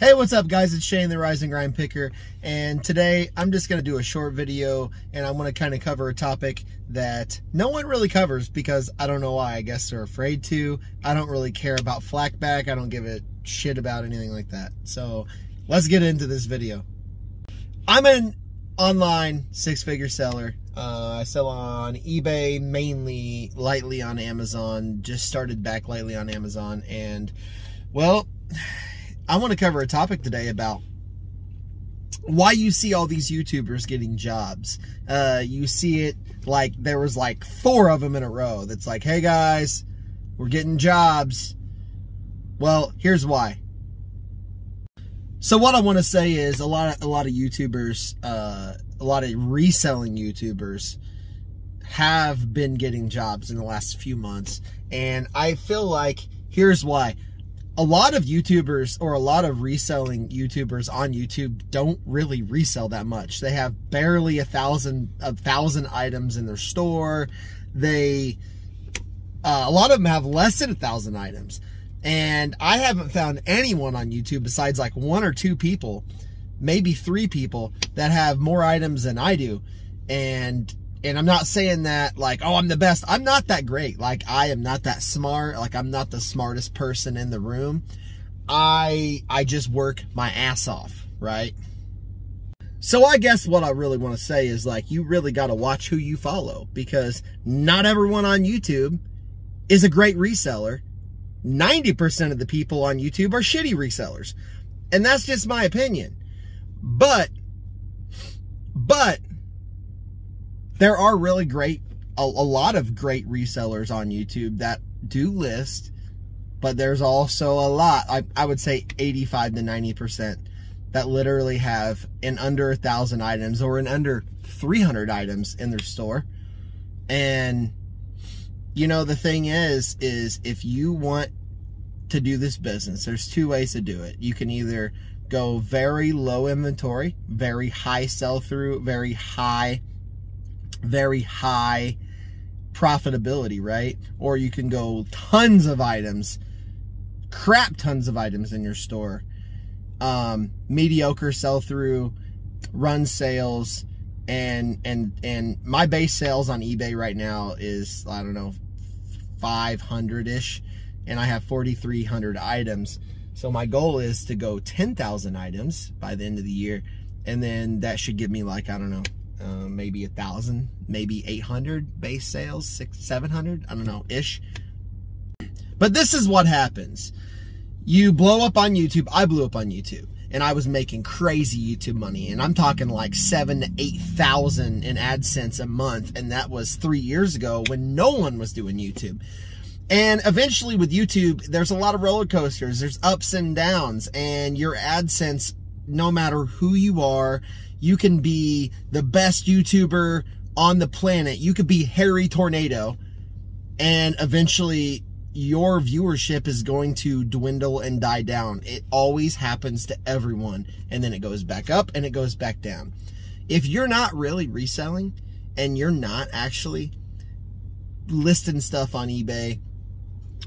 Hey, what's up guys? It's Shane, the Rise and Grind Picker, and today I'm just going to do a short video and I'm going to kind of cover a topic that no one really covers because I don't know why. I guess they're afraid to. I don't really care about flackback. I don't give a shit about anything like that. So let's get into this video. I'm an online six-figure seller. Uh, I sell on eBay, mainly lightly on Amazon. Just started back lightly on Amazon and well, I want to cover a topic today about why you see all these YouTubers getting jobs. Uh, you see it like there was like four of them in a row. That's like, hey guys, we're getting jobs. Well, here's why. So what I want to say is a lot of a lot of YouTubers, uh, a lot of reselling YouTubers have been getting jobs in the last few months, and I feel like here's why a lot of YouTubers or a lot of reselling YouTubers on YouTube don't really resell that much. They have barely a thousand a thousand items in their store. They uh, a lot of them have less than a thousand items, and I haven't found anyone on YouTube besides like one or two people, maybe three people that have more items than I do, and and I'm not saying that like, oh, I'm the best. I'm not that great. Like, I am not that smart. Like, I'm not the smartest person in the room. I, I just work my ass off, right? So I guess what I really want to say is like, you really got to watch who you follow because not everyone on YouTube is a great reseller. 90% of the people on YouTube are shitty resellers. And that's just my opinion. But, but there are really great, a, a lot of great resellers on YouTube that do list, but there's also a lot, I, I would say 85 to 90% that literally have in under a thousand items or in under 300 items in their store. And, you know, the thing is, is if you want to do this business, there's two ways to do it. You can either go very low inventory, very high sell through, very high very high profitability, right? Or you can go tons of items, crap tons of items in your store. Um, mediocre sell through, run sales, and and and my base sales on eBay right now is I don't know 500 ish, and I have 4,300 items. So my goal is to go 10,000 items by the end of the year, and then that should give me like I don't know uh, maybe a thousand, maybe 800 base sales, six, 700, I don't know, ish. But this is what happens. You blow up on YouTube. I blew up on YouTube and I was making crazy YouTube money. And I'm talking like seven to 8,000 in AdSense a month. And that was three years ago when no one was doing YouTube. And eventually with YouTube, there's a lot of roller coasters. There's ups and downs and your AdSense, no matter who you are, you can be the best YouTuber on the planet. You could be Hairy Tornado and eventually your viewership is going to dwindle and die down. It always happens to everyone. And then it goes back up and it goes back down. If you're not really reselling and you're not actually listing stuff on eBay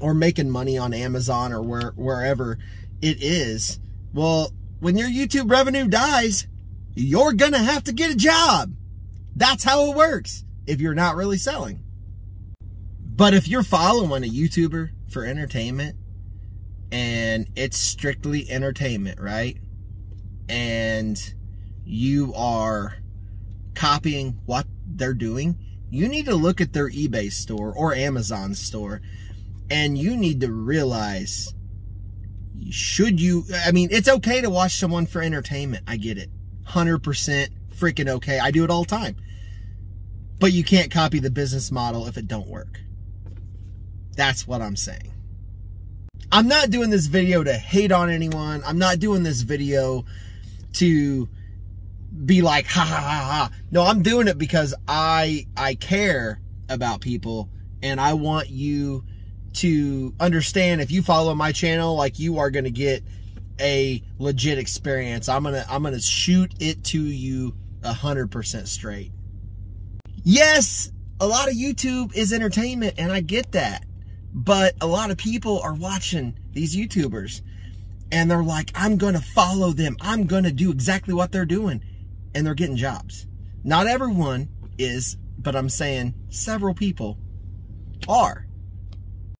or making money on Amazon or where, wherever it is, well, when your YouTube revenue dies, you're going to have to get a job. That's how it works if you're not really selling. But if you're following a YouTuber for entertainment and it's strictly entertainment, right? And you are copying what they're doing, you need to look at their eBay store or Amazon store and you need to realize should you, I mean, it's okay to watch someone for entertainment. I get it. 100% freaking okay. I do it all the time. But you can't copy the business model if it don't work. That's what I'm saying. I'm not doing this video to hate on anyone. I'm not doing this video to be like ha ha ha ha. No, I'm doing it because I I care about people and I want you to understand if you follow my channel like you are going to get a legit experience. I'm gonna I'm gonna shoot it to you a hundred percent straight. Yes, a lot of YouTube is entertainment, and I get that. But a lot of people are watching these YouTubers. and they're like, I'm to follow them. I'm to do exactly what they're doing. And they're getting jobs. Not everyone is, but I'm saying several people are.